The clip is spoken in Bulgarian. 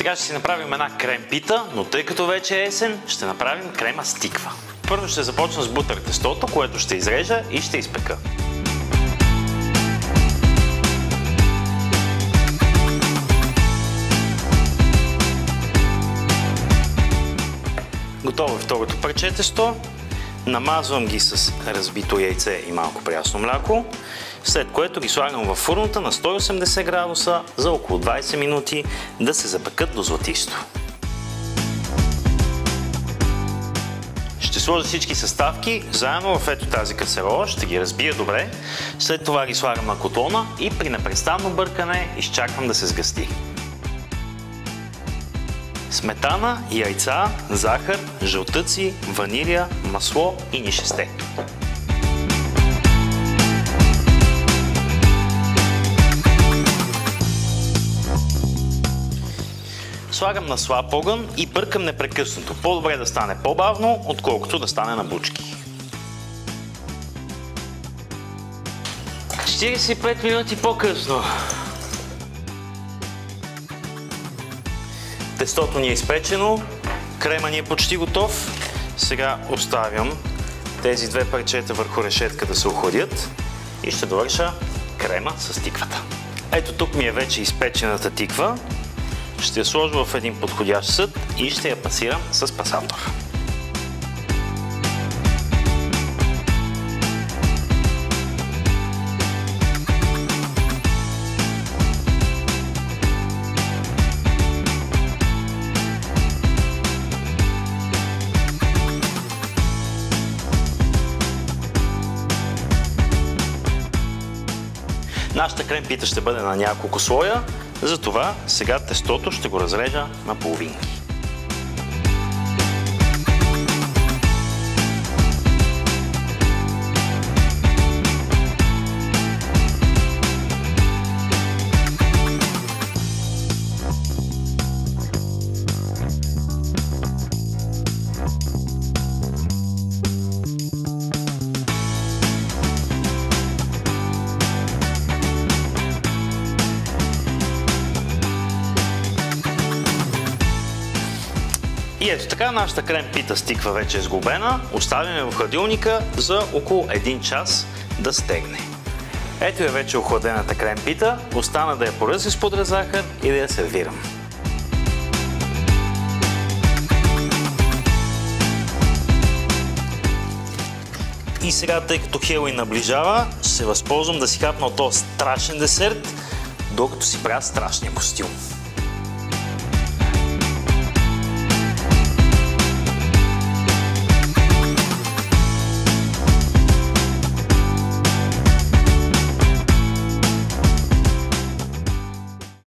Сега ще си направим една крем пита, но тъй като вече е есен, ще направим крема с тиква. Първо ще започна с бутър тестото, което ще изрежа и ще изпека. Готово е второто парче тесто. Намазвам ги с разбито яйце и малко прясно мляко, след което ги слагам във фурната на 180 градуса за около 20 минути да се запекат до златисто. Ще сложа всички съставки заедно в ето тази касерола, ще ги разбия добре, след това ги слагам на котлона и при непрестанно бъркане изчаквам да се сгъсти. Сметана, яйца, захар, жълтъци, ванилия, масло и нишесте. Слагам на слаб огън и бъркам непрекъснато. По-добре да стане по-бавно, отколкото да стане на бучки. 45 минути по-късно. Тестото ни е изпечено, крема ни е почти готов. Сега оставям тези две парчета върху решетка да се охладят и ще довърша крема с тиквата. Ето тук ми е вече изпечената тиква. Ще я сложа в един подходящ съд и ще я пасирам с пасатор. Нашата крем пита ще бъде на няколко слоя, затова сега тестото ще го разрежа на половинки. И ето така, нашата крем пита стиква вече е. Оставяме в хладилника за около 1 час да стегне. Ето е вече охладената крем пита. Остана да я поръси с пудра захар и да я сервирам. И сега, тъй като Хелуин наближава, ще се възползвам да си хапна от този страшен десерт, докато си правя страшния костюм.